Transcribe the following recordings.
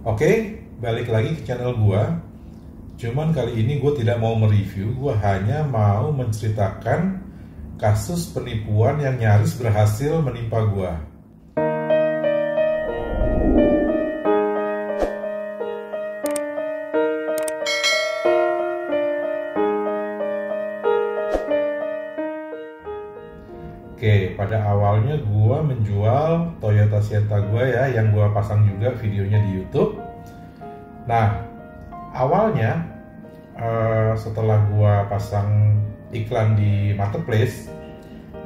Oke, balik lagi ke channel gua. Cuman kali ini gue tidak mau mereview, gue hanya mau menceritakan kasus penipuan yang nyaris berhasil menimpa gua. Pada awalnya gua menjual Toyota Sienna gua ya, yang gua pasang juga videonya di YouTube. Nah, awalnya uh, setelah gua pasang iklan di marketplace,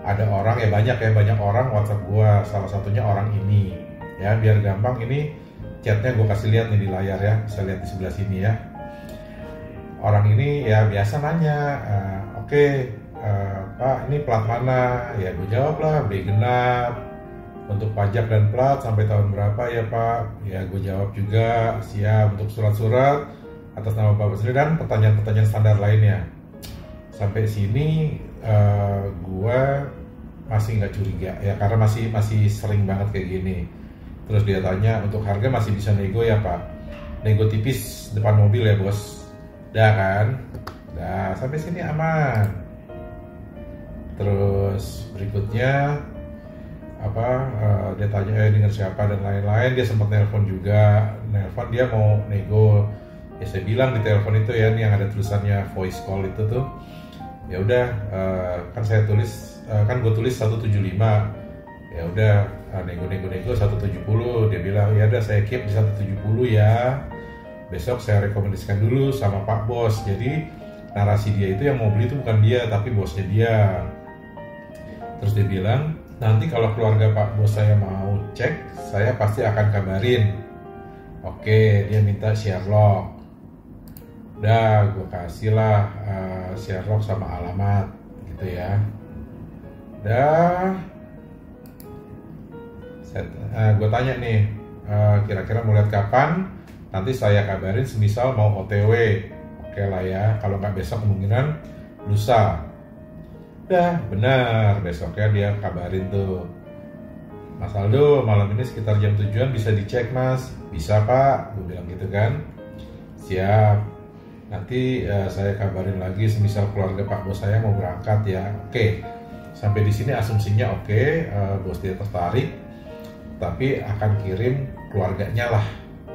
ada orang ya banyak ya banyak orang WhatsApp gua, salah satunya orang ini. Ya, biar gampang ini chatnya gue kasih lihat nih di layar ya, bisa lihat di sebelah sini ya. Orang ini ya biasa nanya, uh, oke. Okay, uh, Pak ini plat mana? Ya gue jawab lah B genap. Untuk pajak dan plat sampai tahun berapa ya Pak? Ya gue jawab juga siap untuk surat-surat atas nama Bapak sendiri dan pertanyaan-pertanyaan standar lainnya. Sampai sini uh, gue masih nggak curiga. Ya karena masih masih sering banget kayak gini. Terus dia tanya untuk harga masih bisa nego ya Pak? Nego tipis depan mobil ya bos. Dah kan? Dah sampai sini aman terus berikutnya apa uh, dia tanya eh dengan siapa dan lain-lain. Dia sempat nelpon juga. Nelpon dia mau nego. Ya saya bilang di telepon itu ya yang ada tulisannya voice call itu tuh. Ya udah uh, kan saya tulis uh, kan gue tulis 175 ya udah uh, nego nego nego 170 dia bilang ya udah saya keep di 170 ya. Besok saya rekomendasikan dulu sama Pak Bos. Jadi narasi dia itu yang mau beli itu bukan dia tapi bosnya dia terus dia bilang nanti kalau keluarga Pak Bos saya mau cek saya pasti akan kabarin. Oke dia minta Sherlock. Udah gue kasih lah uh, Sherlock sama alamat gitu ya. Udah uh, gue tanya nih uh, kira-kira mau lihat kapan? Nanti saya kabarin semisal mau OTW oke lah ya kalau nggak besok kemungkinan lusa Udah, benar. Besoknya dia kabarin tuh. Mas Aldo, malam ini sekitar jam tujuan bisa dicek mas? Bisa pak, gue bilang gitu kan. Siap. Nanti uh, saya kabarin lagi semisal keluarga pak bos saya mau berangkat ya. Oke, sampai di sini asumsinya oke, uh, bos dia tertarik. Tapi akan kirim keluarganya lah.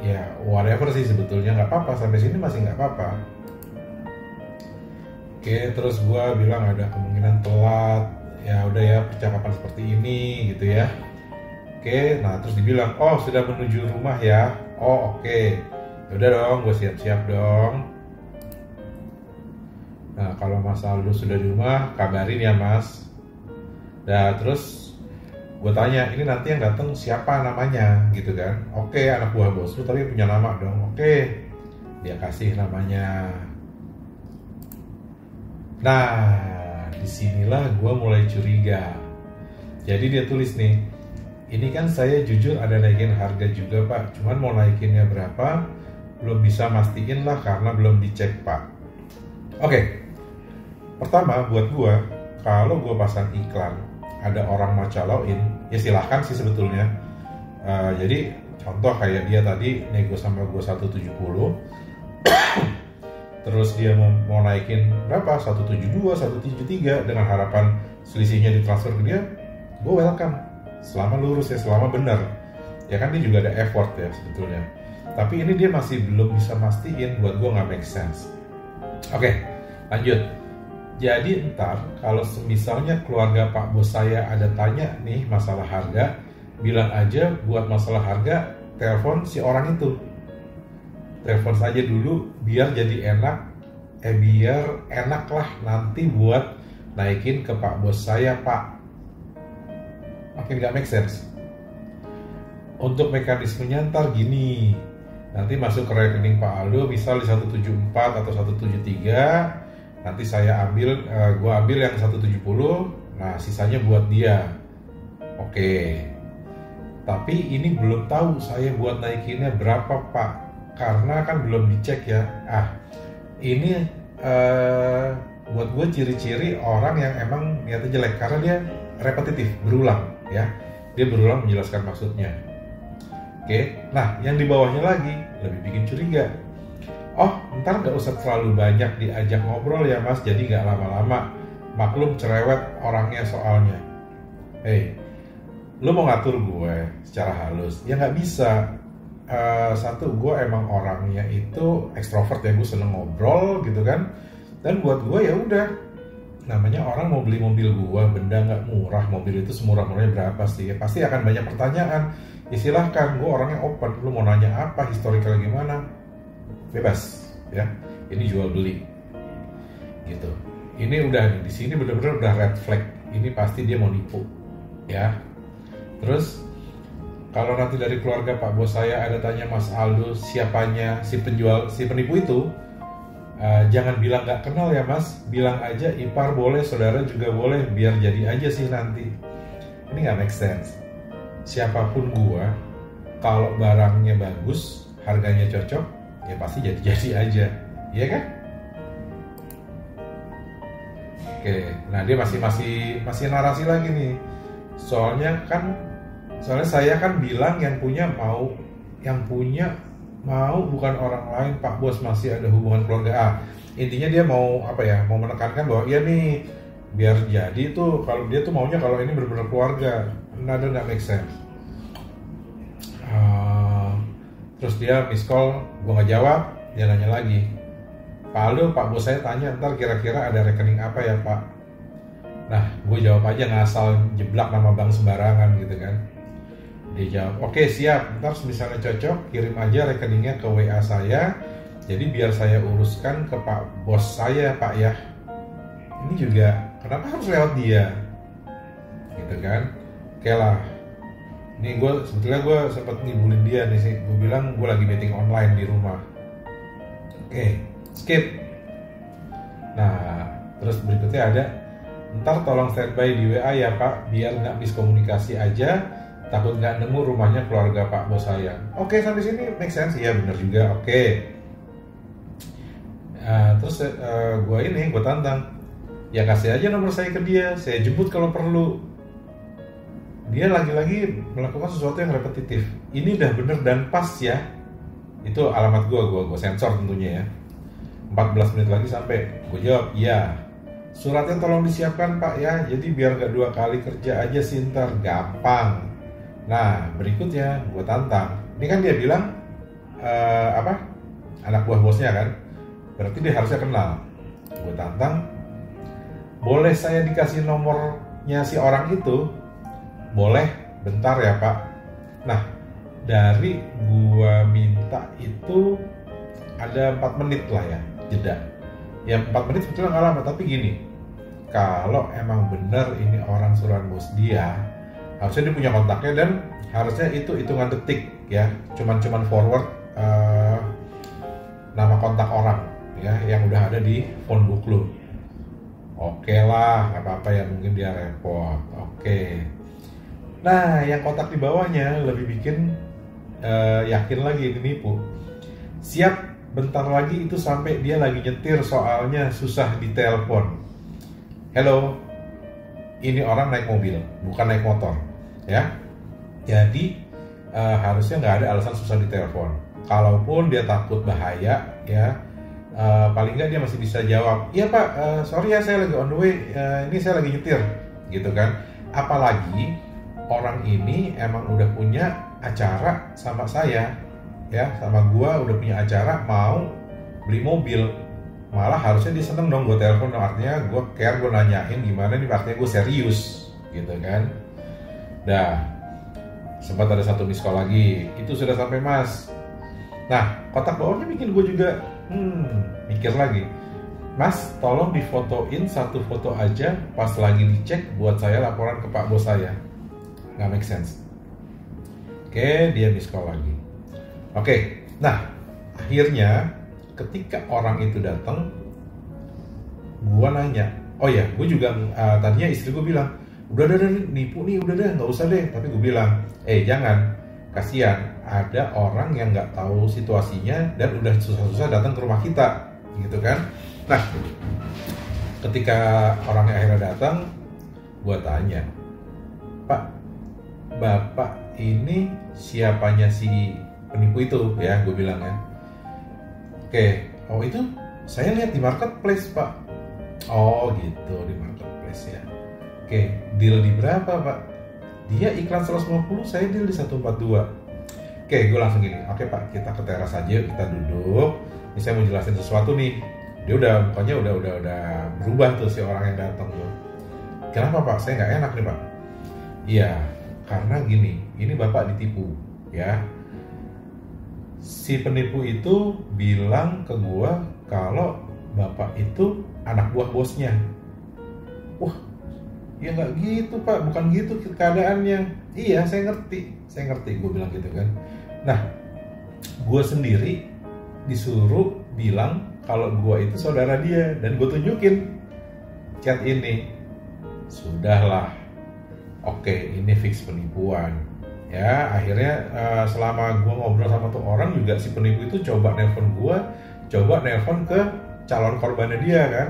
Ya, whatever sih sebetulnya nggak apa-apa. Sampai sini masih nggak apa-apa Oke, terus gue bilang ada kemungkinan telat. Ya udah ya percakapan seperti ini gitu ya. Oke, nah terus dibilang, oh sudah menuju rumah ya. Oh oke, okay. Ya udah dong, gue siap-siap dong. Nah kalau Mas Aldo sudah di rumah, kabarin ya Mas. Nah terus gue tanya, ini nanti yang datang siapa namanya gitu kan? Oke, anak buah bos lu tapi punya nama dong. Oke, dia kasih namanya Nah, di sinilah gue mulai curiga. Jadi dia tulis nih, ini kan saya jujur ada naikin harga juga pak, cuman mau naikinnya berapa, belum bisa mastiin lah karena belum dicek pak. Oke, pertama buat gue, kalau gue pasang iklan, ada orang mau caloin, ya silahkan sih sebetulnya. Uh, jadi contoh kayak dia tadi nego sama gue 170 terus dia mau, naikin berapa? 172 173 dengan harapan selisihnya ditransfer ke dia gue welcome. Selama lurus ya selama benar. Ya kan dia juga ada effort ya sebetulnya. Tapi ini dia masih belum bisa mastiin buat gue nggak make sense. Oke lanjut. Jadi ntar kalau misalnya keluarga Pak Bos saya ada tanya nih masalah harga bilang aja buat masalah harga telepon si orang itu telepon saja dulu biar jadi enak. Eh biar enak lah nanti buat naikin ke pak bos saya pak. Makin gak make sense. Untuk mekanismenya ntar gini. Nanti masuk ke rekening Pak Aldo misal di 174 atau 173 nanti saya ambil uh, eh, gue ambil yang 170 nah sisanya buat dia. Oke. Tapi ini belum tahu saya buat naikinnya berapa Pak karena kan belum dicek ya ah ini uh, buat gue ciri-ciri orang yang emang niatnya jelek karena dia repetitif berulang ya dia berulang menjelaskan maksudnya Oke, nah yang di bawahnya lagi lebih bikin curiga. Oh, ntar nggak usah terlalu banyak diajak ngobrol ya mas, jadi nggak lama-lama. Maklum cerewet orangnya soalnya. Hei, lu mau ngatur gue secara halus? Ya nggak bisa. Uh, satu, gue emang orangnya itu ekstrovert ya, gue seneng ngobrol gitu kan. Dan buat gue ya udah, namanya orang mau beli mobil gua benda nggak murah mobil itu semurah murahnya berapa sih? Ya, pasti akan banyak pertanyaan. Ya silahkan gua orangnya open. Lu mau nanya apa historical gimana? Bebas ya. Ini jual beli. Gitu. Ini udah di sini benar-benar udah red flag. Ini pasti dia mau nipu ya. Terus kalau nanti dari keluarga Pak Bos saya ada tanya Mas Aldo siapanya si penjual si penipu itu Uh, jangan bilang nggak kenal ya mas, bilang aja ipar boleh, saudara juga boleh, biar jadi aja sih nanti. Ini nggak make sense. Siapa pun gua, kalau barangnya bagus, harganya cocok, ya pasti jadi-jadi aja, iya kan? Oke, nah dia masih masih masih narasi lagi nih. Soalnya kan, soalnya saya kan bilang yang punya mau, yang punya mau bukan orang lain. Pak Bos masih ada hubungan keluarga ah intinya dia mau apa ya mau menekankan bahwa iya nih biar jadi tuh kalau dia tuh maunya kalau ini benar-benar keluarga. Nada nggak make sense. Uh, terus dia miss call gue nggak jawab dia nanya lagi. Pak Aldo Pak Bos saya tanya ntar kira-kira ada rekening apa ya Pak? Nah gue jawab aja ngasal jeblak nama bank sembarangan gitu kan dia jawab, oke siap, ntar misalnya cocok, kirim aja rekeningnya ke WA saya. Jadi biar saya uruskan ke Pak Bos saya, Pak ya. Ini juga, kenapa harus lewat dia? Gitu kan? Oke lah. Ini gue, sebetulnya gue sempat ngibulin dia nih sih. Gue bilang gue lagi meeting online di rumah. Oke, skip. Nah, terus berikutnya ada, ntar tolong standby di WA ya Pak, biar nggak miskomunikasi aja takut nggak nemu rumahnya keluarga Pak Bos saya. Oke okay, sampai sini make sense. Ya benar juga. Oke. Okay. Uh, terus uh, eh, gue ini gue tantang. Ya kasih aja nomor saya ke dia. Saya jemput kalau perlu. Dia lagi-lagi melakukan sesuatu yang repetitif. Ini udah bener dan pas ya. Itu alamat gue gue gue sensor tentunya ya. 14 menit lagi sampai. Gue jawab iya. Suratnya tolong disiapkan pak ya. Jadi biar gak dua kali kerja aja sih ntar gampang Nah, berikutnya gue tantang. Ini kan dia bilang uh, apa? Anak buah bosnya kan. Berarti dia harusnya kenal. Gue tantang. Boleh saya dikasih nomornya si orang itu? Boleh. Bentar ya Pak. Nah, dari gua minta itu ada 4 menit lah ya jeda. Ya 4 menit sebetulnya nggak lama tapi gini. Kalau emang bener ini orang suruhan bos dia, harusnya dia punya kontaknya dan harusnya itu hitungan detik ya. Cuman-cuman forward uh, nama kontak orang ya yang udah ada di phone book lu. Oke lah apa-apa ya mungkin dia repot. Oke. Nah yang kontak di bawahnya lebih bikin uh, yakin lagi dinipu siap bentar lagi itu sampai dia lagi nyetir soalnya susah ditelepon. Hello ini orang naik mobil bukan naik motor ya. Jadi uh, harusnya nggak ada alasan susah ditelepon. Kalaupun dia takut bahaya ya uh, paling nggak dia masih bisa jawab iya pak uh, sorry ya saya lagi on the way ini saya lagi nyetir gitu kan. Apalagi orang ini emang udah punya acara sama saya ya sama gua udah punya acara mau beli mobil. Malah harusnya dia seneng dong gue telepon artinya gue care gue nanyain gimana nih artinya gue serius gitu kan Dah, sempat ada satu miss lagi. Itu sudah sampai mas. Nah, kotak bawahnya bikin gue juga, hmm, mikir lagi. Mas, tolong difotoin satu foto aja pas lagi dicek buat saya laporan ke Pak Bos saya. Nggak make sense. Oke, dia miss lagi. Oke, nah akhirnya ketika orang itu datang, gue nanya, oh ya, gue juga uh, tadinya istri gue bilang, udah udah, udah nipu nih udah deh nggak usah deh. Tapi gue bilang eh jangan. Kasihan ada orang yang nggak tahu situasinya dan udah susah-susah datang ke rumah kita. Gitu kan? Nah ketika orangnya akhirnya datang gue tanya pak bapak ini siapanya si penipu itu? Ya gue bilang ya oke. Oh itu? Saya lihat di marketplace pak. Oh gitu di marketplace ya oke deal di berapa pak? Dia iklan 150 saya deal di 142 oke gue langsung gini. Oke pak kita ke teras aja kita duduk. Ini saya mau jelasin sesuatu nih. Dia udah pokoknya udah udah udah berubah tuh si orang yang datang tuh. Kenapa pak? Saya nggak enak nih pak. Iya karena gini ini bapak ditipu ya. Si penipu itu bilang ke gua kalau bapak itu anak buah bosnya. Wah ya nggak gitu pak. Bukan gitu keadaannya. Iya saya ngerti. Saya ngerti gue bilang gitu kan. Nah gue sendiri disuruh bilang kalau gue itu saudara dia dan gue tunjukin chat ini. Sudahlah. Oke ini fix penipuan. Ya akhirnya uh, selama gue ngobrol sama tuh orang juga si penipu itu coba nelpon gue coba nelpon ke calon korbannya dia kan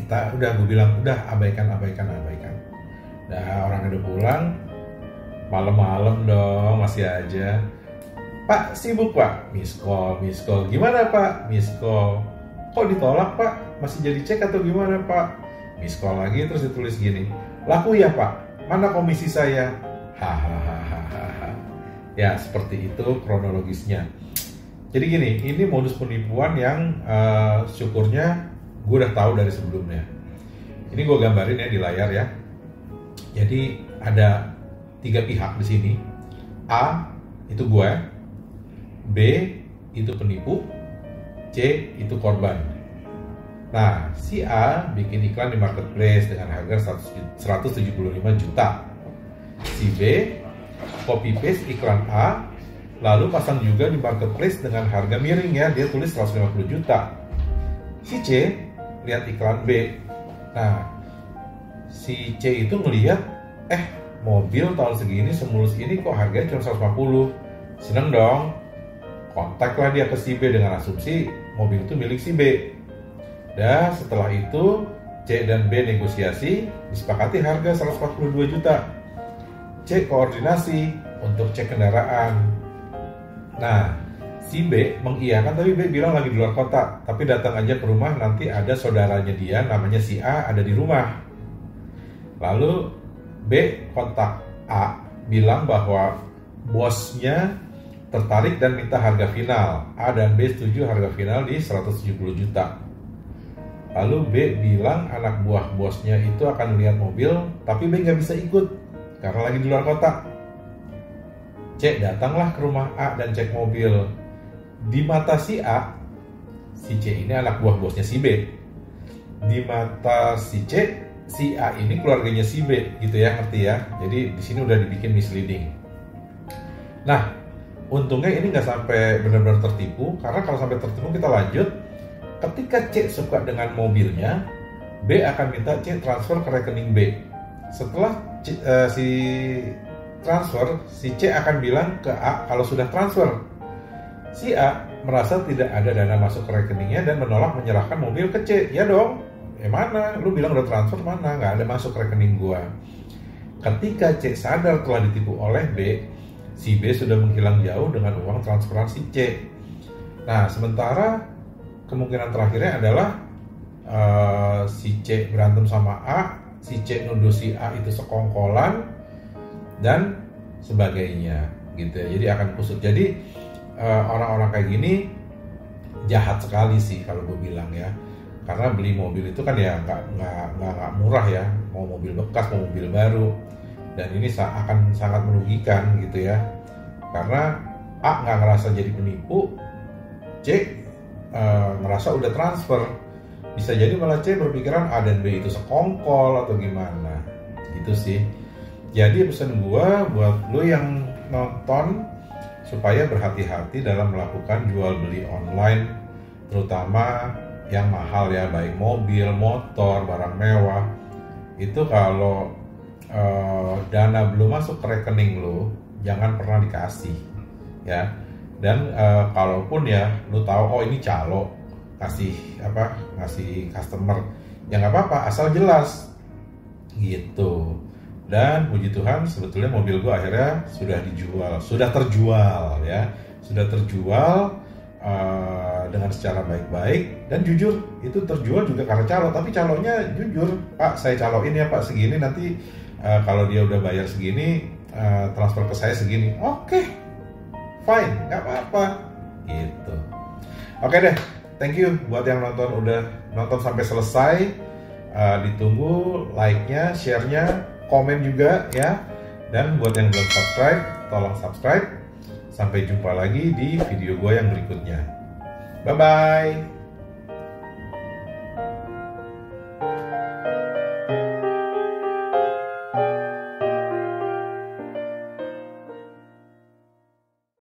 kita udah gue bilang udah abaikan abaikan abaikan nah orang udah pulang malam-malam dong masih aja Pak sibuk pak, miss call, miss call. Gimana pak, miss call? Kok ditolak pak? Masih jadi cek atau gimana pak? Miss call lagi terus ditulis gini. Laku ya pak, mana komisi saya? Hahaha. Ya seperti itu kronologisnya. Jadi gini, ini modus penipuan yang uh, syukurnya gue udah tahu dari sebelumnya. Ini gue gambarin ya di layar ya. Jadi ada tiga pihak di sini. A itu gue, B itu penipu, C itu korban. Nah, si A bikin iklan di marketplace dengan harga 175 juta. Si B copy paste iklan A, lalu pasang juga di marketplace dengan harga miring ya, dia tulis 150 juta. Si C lihat iklan B. Nah, si C itu ngelihat, eh mobil tahun segini semulus ini kok harganya cuma 150. Seneng dong, kontaklah dia ke si B dengan asumsi mobil itu milik si B. Dan setelah itu C dan B negosiasi, disepakati harga 142 juta. C koordinasi untuk cek kendaraan. Nah, si B mengiyakan tapi B bilang lagi di luar kota, tapi datang aja ke rumah nanti ada saudaranya dia namanya si A ada di rumah. Lalu B kontak A bilang bahwa bosnya tertarik dan minta harga final. A dan B setuju harga final di 170 juta. Lalu B bilang anak buah bosnya itu akan lihat mobil, tapi B nggak bisa ikut karena lagi di luar kota. C datanglah ke rumah A dan cek mobil. Di mata si A, si C ini anak buah bosnya si B. Di mata si C, si A ini keluarganya si B, gitu ya, ngerti ya? Jadi di sini udah dibikin misleading. Nah, untungnya ini nggak sampai benar-benar tertipu karena kalau sampai tertipu kita lanjut ketika C suka dengan mobilnya B akan minta C transfer ke rekening B setelah C, uh, si transfer si C akan bilang ke A kalau sudah transfer si A merasa tidak ada dana masuk ke rekeningnya dan menolak menyerahkan mobil ke C ya dong eh mana lu bilang udah transfer mana nggak ada masuk ke rekening gua ketika C sadar telah ditipu oleh B si B sudah menghilang jauh dengan uang transferan si C. Nah, sementara kemungkinan terakhirnya adalah uh, si C berantem sama A, si C nuduh si A itu sekongkolan dan sebagainya gitu ya. Jadi akan kusut. Jadi orang-orang kayak gini jahat sekali sih kalau gue bilang ya. Karena beli mobil itu kan ya nggak nggak murah ya. Mau mobil bekas, mau mobil baru. Dan ini akan sangat merugikan gitu ya. Karena A nggak ngerasa jadi penipu. C uh, ngerasa udah transfer. Bisa jadi malah C berpikiran A dan B itu sekongkol atau gimana. Gitu sih. Jadi pesan gua buat lo yang nonton supaya berhati-hati dalam melakukan jual beli online terutama yang mahal ya baik mobil, motor, barang mewah. Itu kalau uh, dana belum masuk ke rekening lo jangan pernah dikasih ya. Dan uh, kalaupun ya lo tahu oh ini calo kasih apa ngasih customer ya nggak apa-apa asal jelas. Gitu dan puji Tuhan sebetulnya mobil gue akhirnya sudah dijual. Sudah terjual ya. Sudah terjual uh, dengan secara baik-baik. Dan jujur itu terjual juga karena calo. Tapi calonnya jujur pak saya caloin ya pak segini. Nanti uh, kalau dia udah bayar segini uh, transfer ke saya segini. Oke okay, fine nggak apa-apa. Gitu. Oke okay deh thank you buat yang nonton. Udah nonton sampai selesai. Uh, ditunggu like-nya share-nya komen juga ya. Dan buat yang belum subscribe tolong subscribe. Sampai jumpa lagi di video gue yang berikutnya. Bye bye